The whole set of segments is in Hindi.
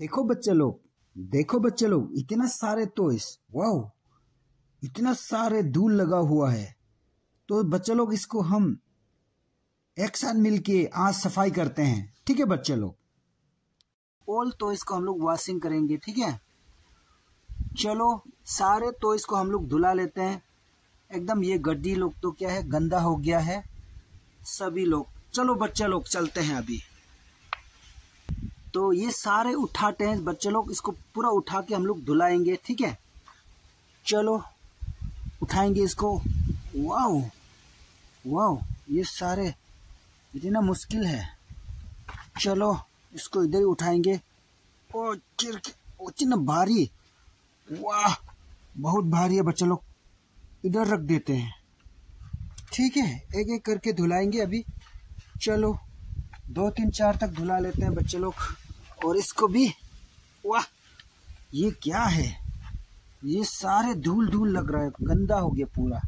देखो बच्चे लोग, देखो बच्चे लोग, इतना सारे टॉयस वाओ इतना सारे धूल लगा हुआ है। तो बच्चे लोग, इसको हम एक साथ मिलके आज सफ़ाई करते हैं, ठीक है बच्चे लोग? ऑल टॉयस को हम लोग वॉशिंग करेंगे, ठीक है? चलो, सारे टॉयस को हम लोग धुला लेते हैं। एकदम ये गड्डी लोग तो क्या है, गंदा हो गया है, सभी लोग। चलो बच्चे लोग, चलते हैं अभी। तो ये सारे उठाते हैं बच्चे लोग इसको पूरा उठा के हम लोग धुलाएँगे, ठीक है? चलो, उठाएँगे इसको। वाओ वाओ, ये सारे इतना मुश्किल है। चलो, इसको इधर ही उठाएँगे। ओ, चिर इतना भारी। वाह, बहुत भारी है बच्चे लोग इधर रख देते हैं। ठीक है एक एक करके धुलाएँगे अभी। चलो दो तीन चार तक धुला लेते हैं बच्चे लोग। और इसको भी, वाह, ये क्या है? ये सारे धूल धूल लग रहा है, गंदा हो गया पूरा।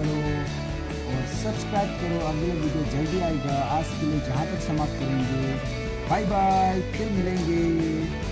करो और सब्सक्राइब करो। अगले वीडियो जल्दी आएगा। आज के लिए जहाँ तक समाप्त करेंगे। Bye bye. फिर मिलेंगे।